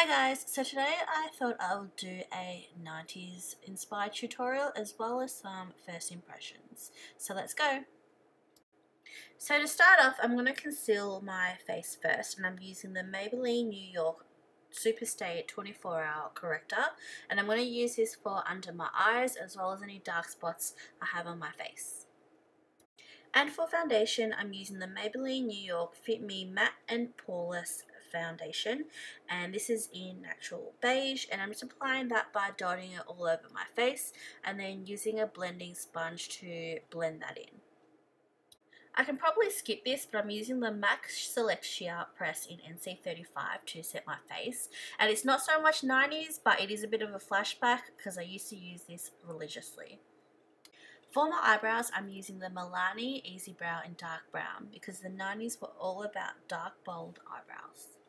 Hi guys, so today I thought I would do a 90s inspired tutorial as well as some first impressions. So let's go! So to start off, I'm going to conceal my face first and I'm using the Maybelline New York Superstay 24 hour corrector and I'm going to use this for under my eyes as well as any dark spots I have on my face. And for foundation, I'm using the Maybelline New York Fit Me Matte and Poreless foundation and this is in natural beige and I'm just applying that by dotting it all over my face and then using a blending sponge to blend that in. I can probably skip this, but I'm using the MAC Select Sheer Press in NC35 to set my face. And it's not so much 90s, but it is a bit of a flashback because I used to use this religiously. For my eyebrows, I'm using the Milani Easy Brow in dark brown because the 90s were all about dark, bold eyebrows.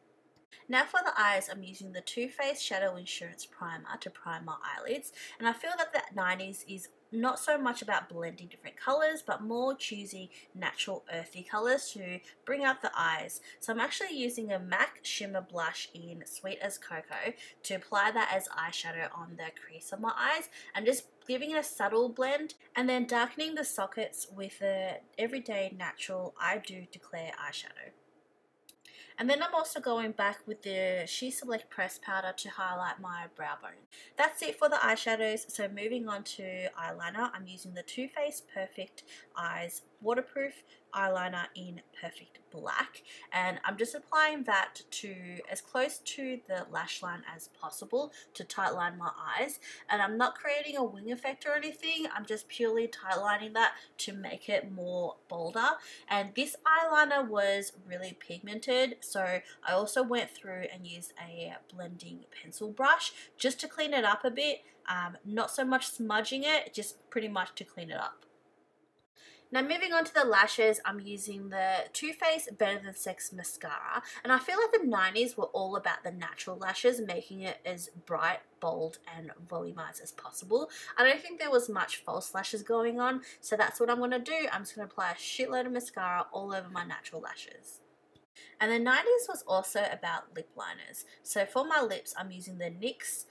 Now for the eyes, I'm using the Too Faced Shadow Insurance Primer to prime my eyelids. And I feel that the 90s is not so much about blending different colors, but more choosing natural earthy colors to bring out the eyes. So I'm actually using a MAC Shimmer Blush in Sweet as Cocoa to apply that as eyeshadow on the crease of my eyes. and just giving it a subtle blend and then darkening the sockets with the Everyday Natural I Do Declare eyeshadow. And then I'm also going back with the She Select Press Powder to highlight my brow bone. That's it for the eyeshadows. So moving on to eyeliner, I'm using the Too Faced Perfect Eyes Waterproof eyeliner in Perfect Black. And I'm just applying that to as close to the lash line as possible to tightline my eyes. And I'm not creating a wing effect or anything. I'm just purely tightlining that to make it more bolder. And this eyeliner was really pigmented so I also went through and used a blending pencil brush just to clean it up a bit. Um, not so much smudging it just pretty much to clean it up now moving on to the lashes, I'm using the Too Faced Better Than Sex Mascara. And I feel like the 90s were all about the natural lashes, making it as bright, bold and volumized as possible. I don't think there was much false lashes going on, so that's what I'm going to do. I'm just going to apply a shitload of mascara all over my natural lashes. And the 90s was also about lip liners. So for my lips, I'm using the NYX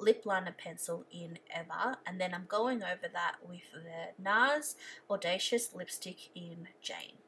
lip liner pencil in Ever and then I'm going over that with the NARS Audacious Lipstick in Jane.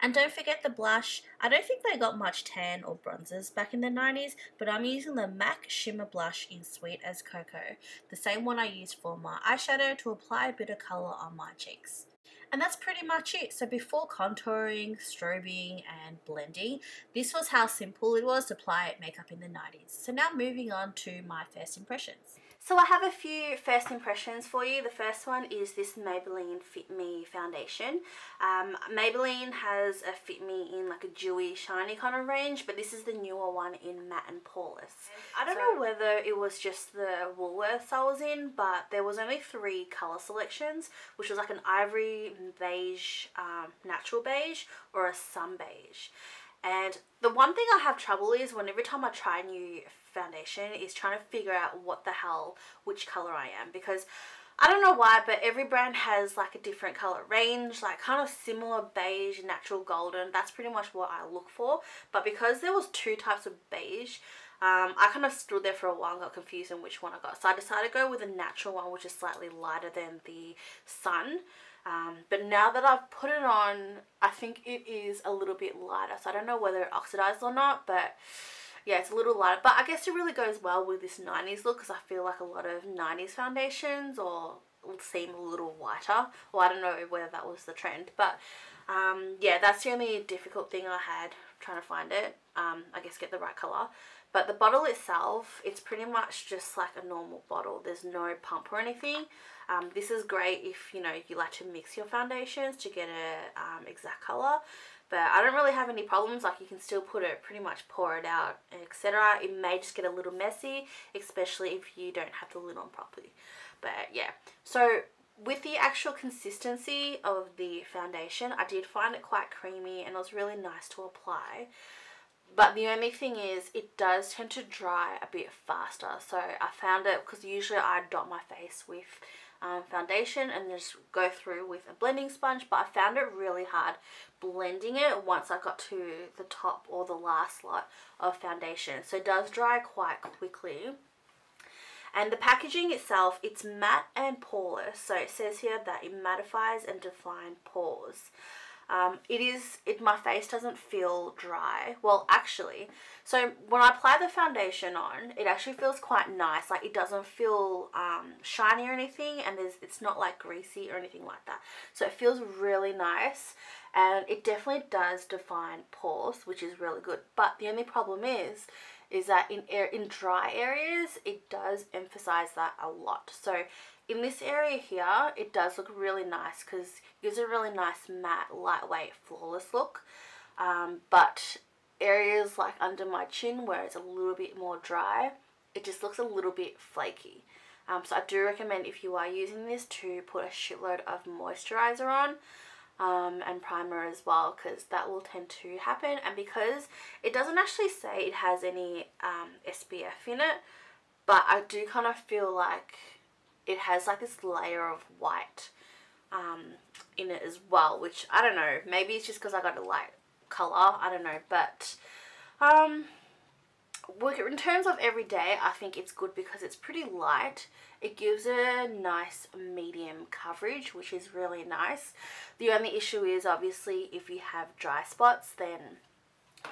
And don't forget the blush. I don't think they got much tan or bronzers back in the 90s, but I'm using the MAC Shimmer Blush in Sweet as Cocoa, the same one I used for my eyeshadow to apply a bit of colour on my cheeks. And that's pretty much it. So before contouring, strobing and blending, this was how simple it was to apply makeup in the 90s. So now moving on to my first impressions. So I have a few first impressions for you. The first one is this Maybelline Fit Me foundation. Um, Maybelline has a Fit Me in like a dewy, shiny kind of range, but this is the newer one in matte and poreless. I don't so, know whether it was just the Woolworths I was in, but there was only three colour selections, which was like an ivory, beige, um, natural beige, or a sun beige. And the one thing I have trouble is when every time I try a new foundation is trying to figure out what the hell, which color I am. Because I don't know why, but every brand has like a different color range, like kind of similar beige, natural golden. That's pretty much what I look for. But because there was two types of beige, um, I kind of stood there for a while and got confused on which one I got. So I decided to go with a natural one, which is slightly lighter than the sun. Um, but now that I've put it on, I think it is a little bit lighter. So I don't know whether it oxidized or not, but yeah, it's a little lighter. But I guess it really goes well with this 90s look because I feel like a lot of 90s foundations or seem a little whiter. Well, I don't know whether that was the trend. But um, yeah, that's the only difficult thing I had trying to find it. Um, I guess get the right colour. But the bottle itself, it's pretty much just like a normal bottle. There's no pump or anything. Um, this is great if, you know, you like to mix your foundations to get a um, exact colour. But I don't really have any problems, like you can still put it, pretty much pour it out, etc. It may just get a little messy, especially if you don't have the lid on properly. But yeah, so with the actual consistency of the foundation, I did find it quite creamy and it was really nice to apply. But the only thing is, it does tend to dry a bit faster. So I found it, because usually I dot my face with um, foundation and just go through with a blending sponge but I found it really hard blending it once I got to the top or the last lot of foundation. So it does dry quite quickly. And the packaging itself it's matte and poreless. So it says here that it mattifies and defines pores um, it is, it my face doesn't feel dry. Well, actually, so when I apply the foundation on, it actually feels quite nice. Like it doesn't feel um, shiny or anything, and there's it's not like greasy or anything like that. So it feels really nice, and it definitely does define pores, which is really good. But the only problem is, is that in air in dry areas, it does emphasize that a lot. So in this area here, it does look really nice because it gives a really nice matte, lightweight, flawless look. Um, but areas like under my chin where it's a little bit more dry, it just looks a little bit flaky. Um, so I do recommend if you are using this to put a shitload of moisturizer on um, and primer as well because that will tend to happen. And because it doesn't actually say it has any um, SPF in it but I do kind of feel like it has like this layer of white um, in it as well, which I don't know, maybe it's just because I got a light colour, I don't know, but um, in terms of everyday, I think it's good because it's pretty light. It gives a nice medium coverage, which is really nice. The only issue is obviously if you have dry spots, then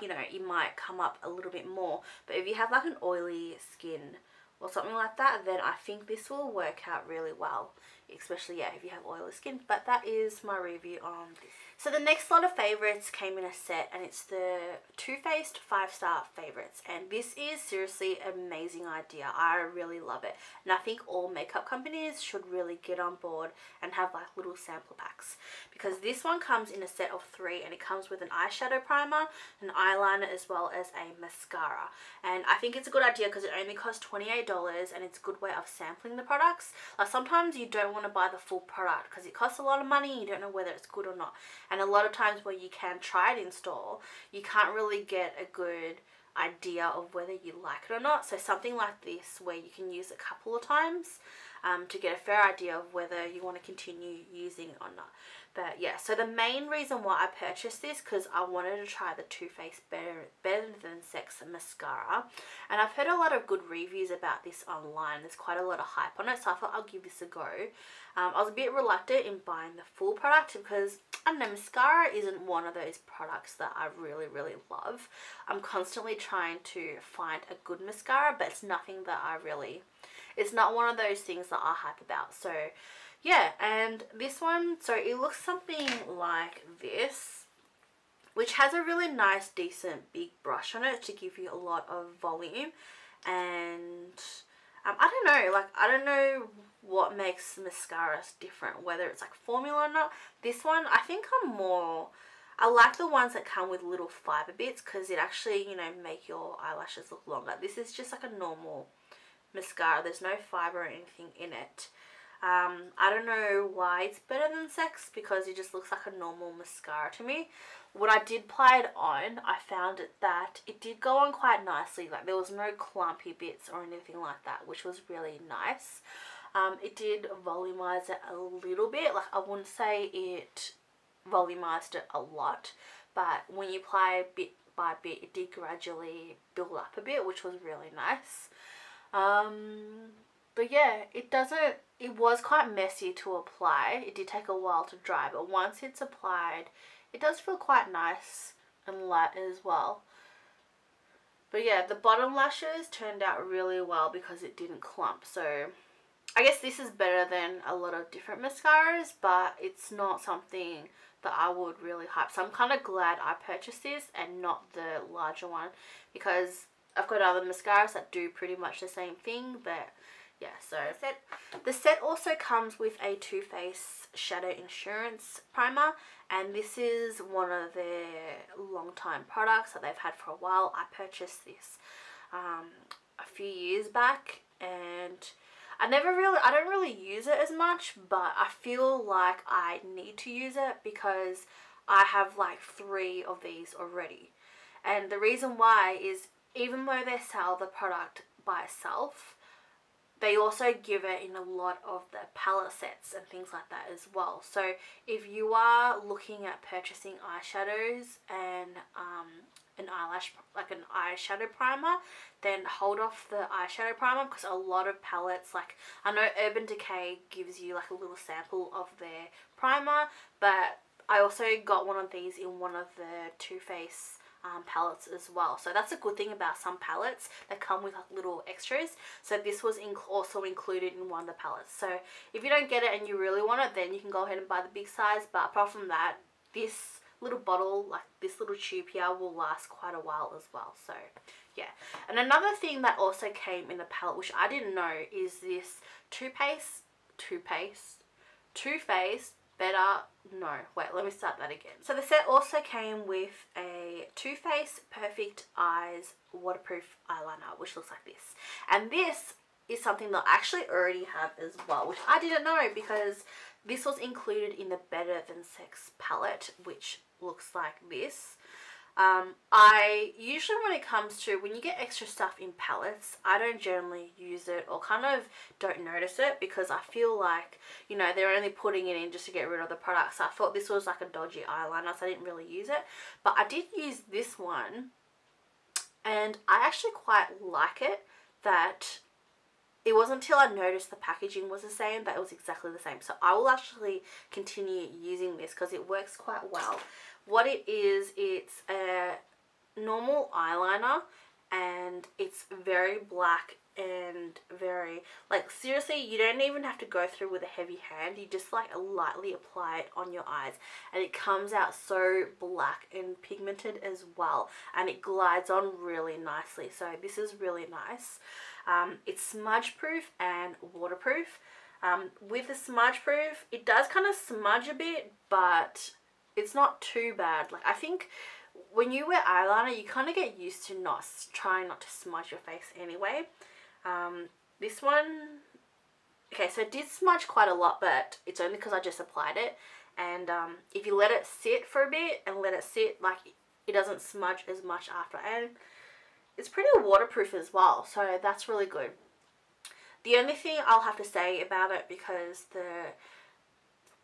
you know, it might come up a little bit more. But if you have like an oily skin, or something like that, then I think this will work out really well, especially yeah, if you have oily skin. But that is my review on this. So the next lot of favourites came in a set and it's the Too Faced 5 star favourites and this is seriously amazing idea. I really love it and I think all makeup companies should really get on board and have like little sample packs because this one comes in a set of three and it comes with an eyeshadow primer, an eyeliner as well as a mascara and I think it's a good idea because it only costs $28 and it's a good way of sampling the products. Like sometimes you don't want to buy the full product because it costs a lot of money you don't know whether it's good or not and a lot of times where you can try it in store you can't really get a good idea of whether you like it or not. So something like this where you can use a couple of times um, to get a fair idea of whether you want to continue using or not but yeah, so the main reason why I purchased this because I wanted to try the Too Faced Better, Better Than Sex mascara. And I've heard a lot of good reviews about this online. There's quite a lot of hype on it, so I thought I'll give this a go. Um, I was a bit reluctant in buying the full product because, I don't know, mascara isn't one of those products that I really, really love. I'm constantly trying to find a good mascara, but it's nothing that I really... It's not one of those things that I hype about. So yeah, and this one, so it looks something like this, which has a really nice, decent, big brush on it to give you a lot of volume. And um, I don't know, like, I don't know what makes mascaras different, whether it's like formula or not. This one, I think I'm more... I like the ones that come with little fiber bits because it actually, you know, make your eyelashes look longer. This is just like a normal mascara. There's no fiber or anything in it. Um, I don't know why it's better than Sex because it just looks like a normal mascara to me. When I did apply it on, I found that it did go on quite nicely. Like there was no clumpy bits or anything like that, which was really nice. Um, it did volumize it a little bit. Like I wouldn't say it volumized it a lot, but when you apply bit by bit, it did gradually build up a bit, which was really nice. Um, but yeah, it doesn't, it was quite messy to apply. It did take a while to dry, but once it's applied, it does feel quite nice and light as well. But yeah, the bottom lashes turned out really well because it didn't clump. So I guess this is better than a lot of different mascaras, but it's not something that I would really hype. So I'm kind of glad I purchased this and not the larger one because I've got other mascaras that do pretty much the same thing, but yeah, so the set, also comes with a Too Faced Shadow Insurance Primer and this is one of their long time products that they've had for a while. I purchased this um, a few years back and I never really, I don't really use it as much but I feel like I need to use it because I have like three of these already and the reason why is even though they sell the product by itself they also give it in a lot of the palette sets and things like that as well. So if you are looking at purchasing eyeshadows and um, an eyelash, like an eyeshadow primer, then hold off the eyeshadow primer because a lot of palettes, like I know Urban Decay gives you like a little sample of their primer, but I also got one of these in one of the Too Faced um, palettes as well. So that's a good thing about some palettes that come with like little extras. So this was inc also included in one of the palettes. So if you don't get it and you really want it, then you can go ahead and buy the big size. But apart from that, this little bottle, like this little tube here, will last quite a while as well. So yeah. And another thing that also came in the palette, which I didn't know, is this Too Faced, Too Faced, Too Faced Better, no, wait, let me start that again. So the set also came with a Too Faced Perfect Eyes waterproof eyeliner, which looks like this. And this is something that I actually already have as well, which I didn't know because this was included in the Better Than Sex palette, which looks like this. Um, I usually when it comes to when you get extra stuff in palettes I don't generally use it or kind of don't notice it because I feel like you know they're only putting it in just to get rid of the product so I thought this was like a dodgy eyeliner so I didn't really use it but I did use this one and I actually quite like it that it wasn't until I noticed the packaging was the same that it was exactly the same. So I will actually continue using this because it works quite well what it is, it's a normal eyeliner and it's very black and very like seriously you don't even have to go through with a heavy hand you just like lightly apply it on your eyes and it comes out so black and pigmented as well and it glides on really nicely so this is really nice. Um, it's smudge proof and waterproof. Um, with the smudge proof it does kind of smudge a bit but it's not too bad. Like I think when you wear eyeliner, you kind of get used to not trying not to smudge your face anyway. Um, this one, okay, so it did smudge quite a lot, but it's only because I just applied it. And um, if you let it sit for a bit and let it sit, like it doesn't smudge as much after. And it's pretty waterproof as well, so that's really good. The only thing I'll have to say about it because the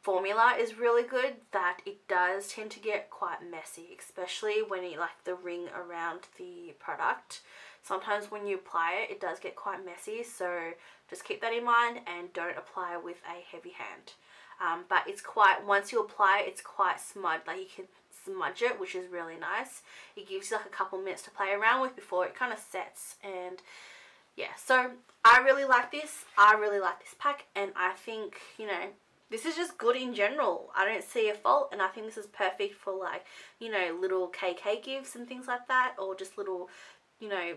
formula is really good that it does tend to get quite messy especially when you like the ring around the product. Sometimes when you apply it it does get quite messy so just keep that in mind and don't apply with a heavy hand. Um, but it's quite once you apply it, it's quite smudged like you can smudge it which is really nice. It gives you like a couple minutes to play around with before it kind of sets and yeah. So I really like this I really like this pack and I think you know this is just good in general. I don't see a fault and I think this is perfect for like, you know, little KK gifts and things like that or just little, you know,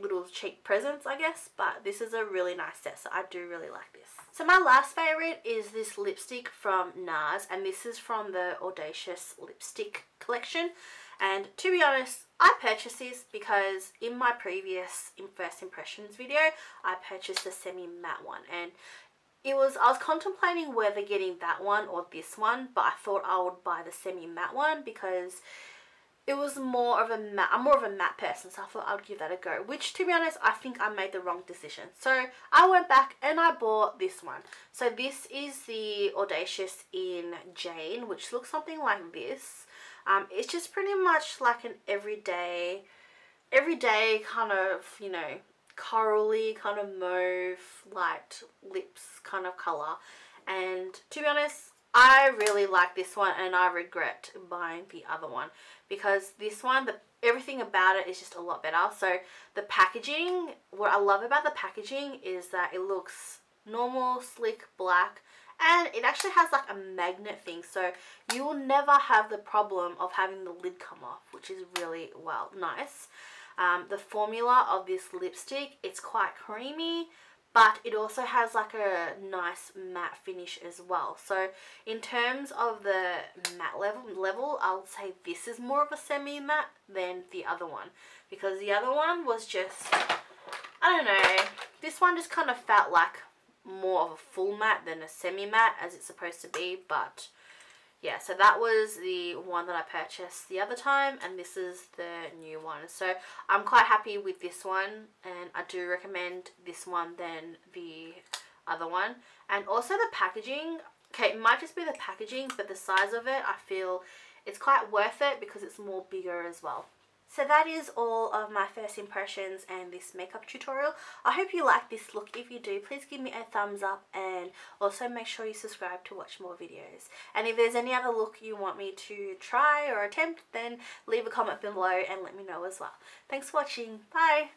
little cheap presents I guess but this is a really nice set so I do really like this. So my last favourite is this lipstick from NARS and this is from the Audacious lipstick collection and to be honest I purchased this because in my previous first impressions video I purchased the semi matte one and it was I was contemplating whether getting that one or this one but I thought I would buy the semi matte one because it was more of a matte I'm more of a matte person so I thought I would give that a go which to be honest I think I made the wrong decision. So I went back and I bought this one. So this is the Audacious in Jane which looks something like this. Um, it's just pretty much like an everyday everyday kind of you know corally kind of mauve light lips kind of colour and to be honest I really like this one and I regret buying the other one because this one the everything about it is just a lot better. So the packaging what I love about the packaging is that it looks normal slick black and it actually has like a magnet thing. So you will never have the problem of having the lid come off which is really well nice um, the formula of this lipstick, it's quite creamy, but it also has like a nice matte finish as well. So in terms of the matte level, level I would say this is more of a semi-matte than the other one. Because the other one was just, I don't know, this one just kind of felt like more of a full matte than a semi-matte as it's supposed to be. But yeah, so that was the one that I purchased the other time, and this is the new one. So I'm quite happy with this one, and I do recommend this one than the other one. And also the packaging, okay, it might just be the packaging, but the size of it, I feel it's quite worth it because it's more bigger as well. So that is all of my first impressions and this makeup tutorial. I hope you like this look. If you do, please give me a thumbs up and also make sure you subscribe to watch more videos. And if there's any other look you want me to try or attempt, then leave a comment below and let me know as well. Thanks for watching. Bye!